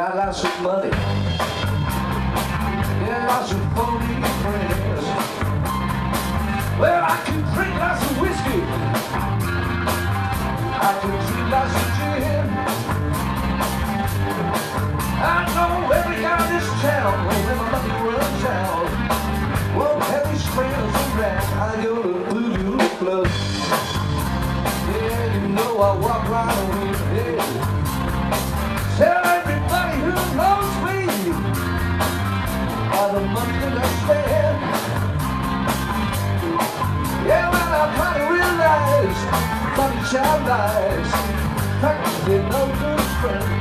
got lots of money. Yeah, I lots of phony friends. Well, I can drink lots of whiskey. I can drink lots of gin. I know every guy in this town when my money runs out. Won't have his friends around. I go to Voodoo Club. Yeah, you know I walk right with it. Child lies. Practically no good friend.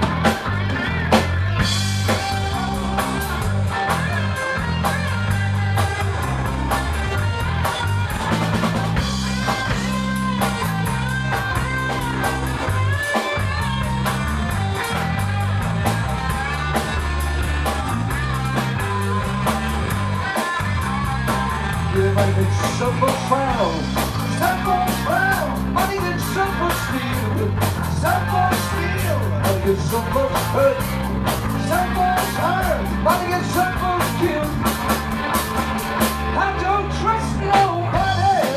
Yeah, money gets so much gets so much hurt, so much hurt. Money gets so much guilt. I don't trust nobody,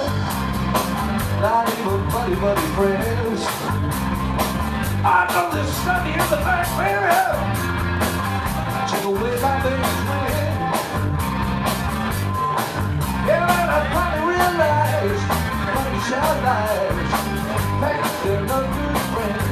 not even buddy, buddy friends. I know there's something in the back, baby. Take away my best friend. Yeah, and I finally realized money shall lies. Thanks to no good friends. I better finally realize that these money shall lies. Thanks to no good friends.